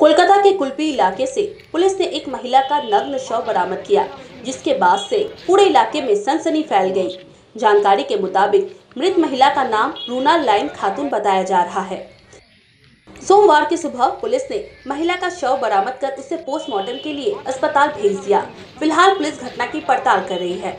कोलकाता के कुलपी इलाके से पुलिस ने एक महिला का नग्न शव बरामद किया, जिसके बाद से पूरे इलाके में सनसनी फैल गई। जानकारी के मुताबिक मृत महिला का नाम रूना लाइन खातून बताया जा रहा है। सोमवार की सुबह पुलिस ने महिला का शव बरामद कर उसे पोस्टमार्टम के लिए अस्पताल भेज दिया। फ़िलहाल पुलिस घटना की पड़ताल कर रही है।